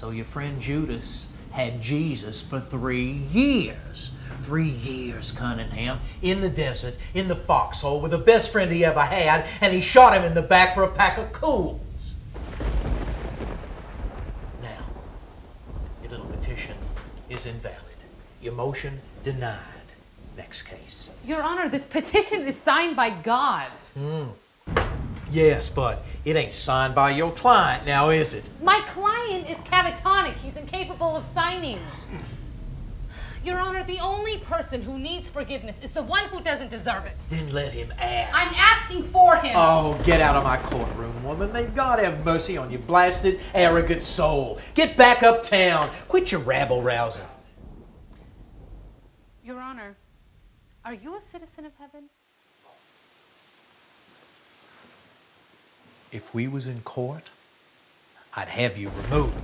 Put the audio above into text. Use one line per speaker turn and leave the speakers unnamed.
So your friend Judas had Jesus for three years. Three years, Cunningham, in the desert, in the foxhole, with the best friend he ever had, and he shot him in the back for a pack of Kools. Now, your little petition is invalid. Your motion denied. Next case.
Your Honor, this petition is signed by God. Hmm.
Yes, but it ain't signed by your client now, is it?
My client is catatonic. He's incapable of signing. Your Honor, the only person who needs forgiveness is the one who doesn't deserve it.
Then let him ask.
I'm asking for him.
Oh, get out of my courtroom, woman. May God have mercy on your blasted, arrogant soul. Get back uptown. Quit your rabble rousing.
Your Honor, are you a citizen of heaven?
If we was in court, I'd have you removed.